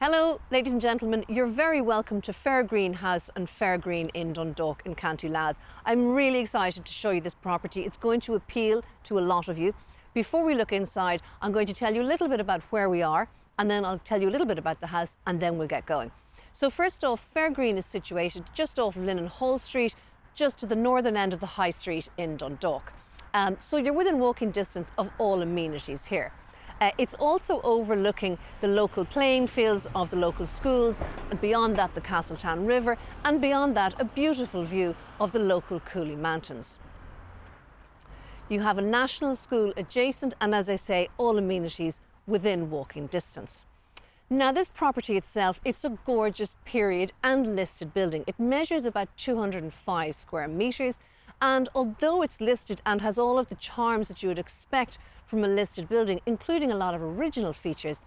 Hello, ladies and gentlemen. You're very welcome to Fairgreen House and Fairgreen in Dundalk in County Louth. I'm really excited to show you this property. It's going to appeal to a lot of you. Before we look inside, I'm going to tell you a little bit about where we are, and then I'll tell you a little bit about the house, and then we'll get going. So first off, Fairgreen is situated just off Linen Hall Street, just to the northern end of the High Street in Dundalk. Um, so you're within walking distance of all amenities here. Uh, it's also overlooking the local playing fields of the local schools, and beyond that, the Castletown River, and beyond that, a beautiful view of the local Cooley Mountains. You have a national school adjacent, and as I say, all amenities within walking distance. Now, this property itself, it's a gorgeous period and listed building. It measures about 205 square metres, and although it's listed and has all of the charms that you would expect from a listed building, including a lot of original features,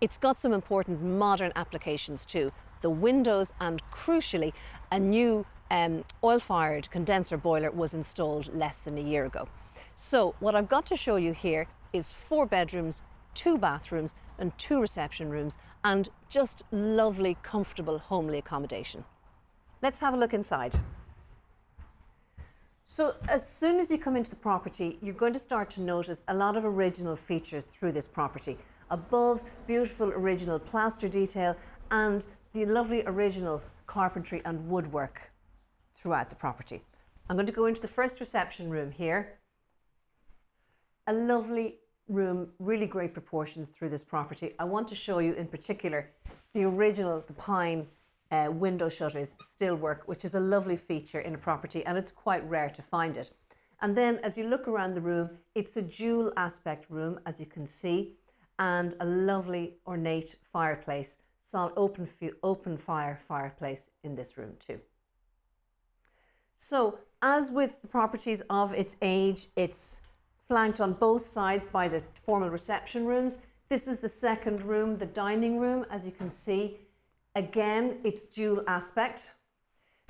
it's got some important modern applications too. The windows and crucially, a new um, oil-fired condenser boiler was installed less than a year ago. So what I've got to show you here is four bedrooms, two bathrooms and two reception rooms and just lovely, comfortable, homely accommodation. Let's have a look inside. So as soon as you come into the property, you're going to start to notice a lot of original features through this property. Above, beautiful original plaster detail and the lovely original carpentry and woodwork throughout the property. I'm going to go into the first reception room here. A lovely room, really great proportions through this property. I want to show you in particular the original, the pine uh, window shutters still work, which is a lovely feature in a property and it's quite rare to find it. And then as you look around the room, it's a dual aspect room, as you can see, and a lovely ornate fireplace, solid open, open fire fireplace in this room too. So as with the properties of its age, it's flanked on both sides by the formal reception rooms. This is the second room, the dining room, as you can see. Again, it's dual aspect.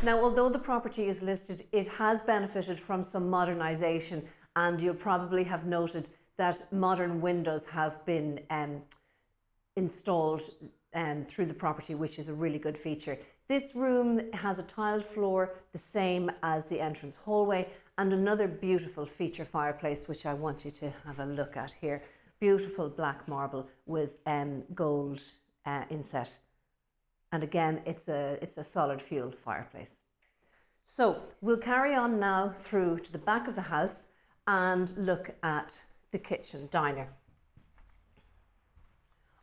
Now, although the property is listed, it has benefited from some modernisation, and you'll probably have noted that modern windows have been um, installed um, through the property, which is a really good feature. This room has a tiled floor, the same as the entrance hallway, and another beautiful feature fireplace, which I want you to have a look at here. Beautiful black marble with um, gold uh, inset and again, it's a, it's a solid fuel fireplace. So we'll carry on now through to the back of the house and look at the kitchen diner.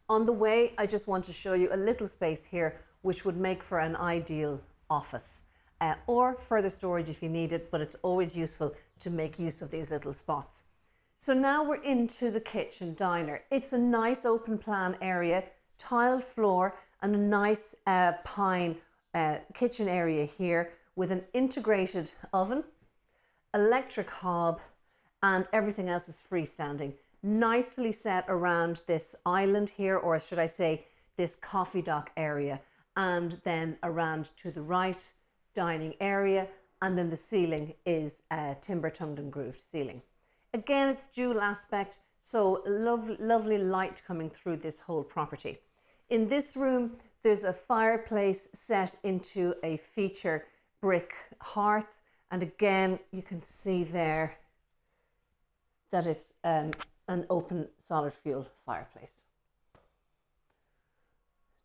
On the way, I just want to show you a little space here which would make for an ideal office uh, or further storage if you need it, but it's always useful to make use of these little spots. So now we're into the kitchen diner. It's a nice open plan area, tiled floor, and a nice uh, pine uh, kitchen area here with an integrated oven, electric hob, and everything else is freestanding. Nicely set around this island here, or should I say, this coffee dock area, and then around to the right, dining area, and then the ceiling is a timber tongued and grooved ceiling. Again, it's dual aspect, so lovely, lovely light coming through this whole property. In this room, there's a fireplace set into a feature brick hearth. And again, you can see there that it's um, an open solid fuel fireplace.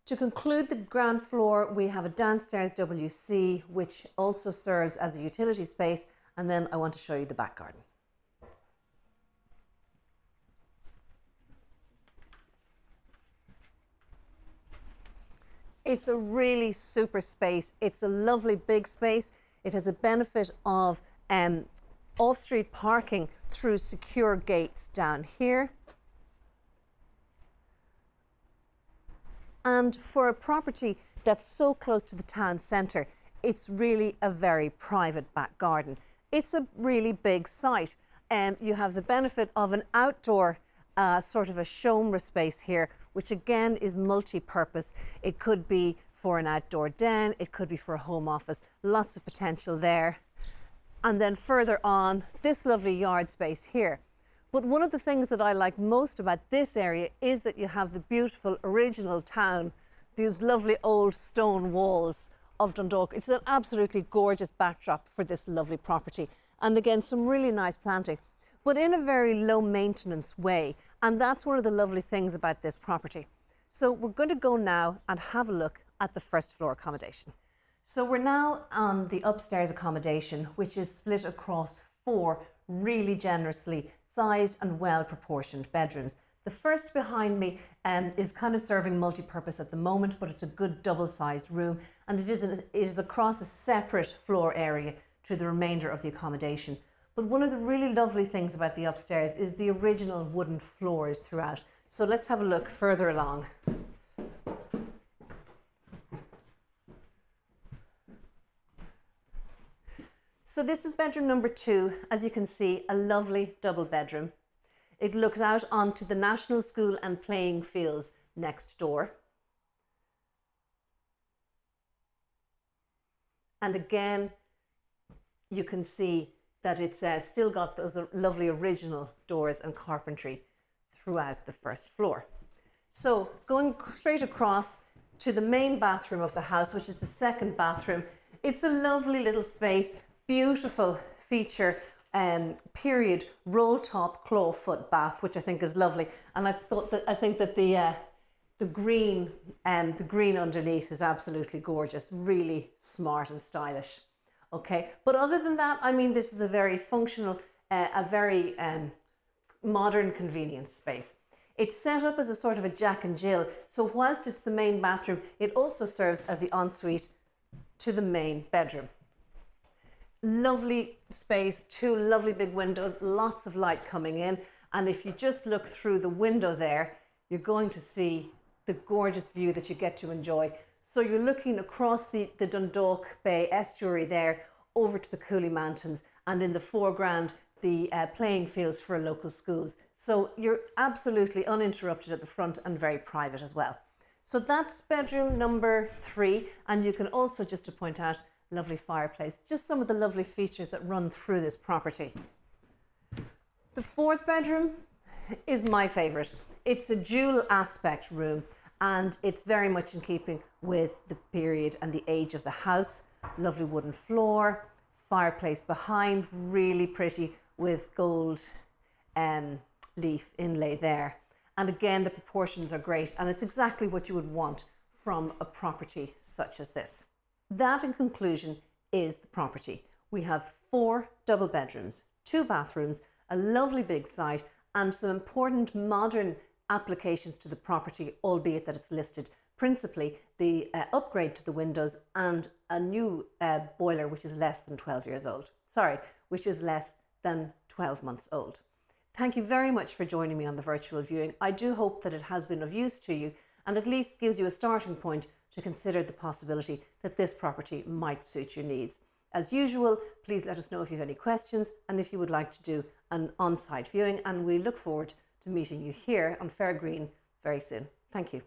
To conclude the ground floor, we have a downstairs WC, which also serves as a utility space. And then I want to show you the back garden. It's a really super space. It's a lovely big space. It has a benefit of um, off-street parking through secure gates down here. And for a property that's so close to the town centre, it's really a very private back garden. It's a really big site. and um, you have the benefit of an outdoor uh, sort of a showroom space here which again is multi-purpose. It could be for an outdoor den, it could be for a home office, lots of potential there. And then further on, this lovely yard space here. But one of the things that I like most about this area is that you have the beautiful original town, these lovely old stone walls of Dundalk. It's an absolutely gorgeous backdrop for this lovely property. And again, some really nice planting, but in a very low maintenance way. And that's one of the lovely things about this property. So we're going to go now and have a look at the first floor accommodation. So we're now on the upstairs accommodation, which is split across four really generously sized and well proportioned bedrooms. The first behind me um, is kind of serving multi-purpose at the moment, but it's a good double-sized room and it is, it is across a separate floor area to the remainder of the accommodation. But one of the really lovely things about the upstairs is the original wooden floors throughout. So let's have a look further along. So this is bedroom number two. As you can see, a lovely double bedroom. It looks out onto the National School and playing fields next door. And again, you can see that it's uh, still got those lovely original doors and carpentry throughout the first floor. So going straight across to the main bathroom of the house, which is the second bathroom, it's a lovely little space, beautiful feature um, period roll top clawfoot bath, which I think is lovely. And I thought that I think that the uh, the green and um, the green underneath is absolutely gorgeous, really smart and stylish. Okay, but other than that, I mean, this is a very functional, uh, a very um, modern convenience space. It's set up as a sort of a Jack and Jill. So whilst it's the main bathroom, it also serves as the ensuite to the main bedroom lovely space, two lovely big windows, lots of light coming in. And if you just look through the window there, you're going to see the gorgeous view that you get to enjoy. So you're looking across the, the Dundalk Bay estuary there over to the Cooley Mountains and in the foreground the uh, playing fields for local schools. So you're absolutely uninterrupted at the front and very private as well. So that's bedroom number three. And you can also, just to point out, lovely fireplace. Just some of the lovely features that run through this property. The fourth bedroom is my favourite. It's a dual aspect room and it's very much in keeping with the period and the age of the house. Lovely wooden floor, fireplace behind, really pretty with gold um, leaf inlay there. And again, the proportions are great and it's exactly what you would want from a property such as this. That, in conclusion, is the property. We have four double bedrooms, two bathrooms, a lovely big site, and some important modern applications to the property, albeit that it's listed principally the uh, upgrade to the windows and a new uh, boiler which is less than 12 years old. Sorry, which is less than 12 months old. Thank you very much for joining me on the virtual viewing. I do hope that it has been of use to you and at least gives you a starting point to consider the possibility that this property might suit your needs. As usual, please let us know if you have any questions and if you would like to do an on-site viewing and we look forward to meeting you here on Fair Green very soon. Thank you.